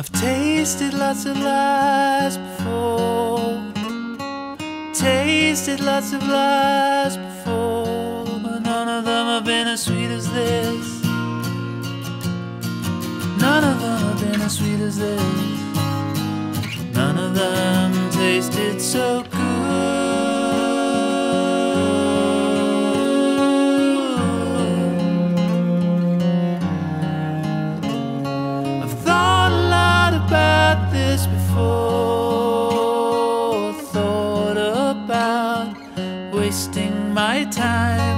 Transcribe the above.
I've tasted lots of lies before. Tasted lots of lies before, but none of them have been as sweet as this. None of them have been as sweet as this. None of them tasted so good. Wasting my time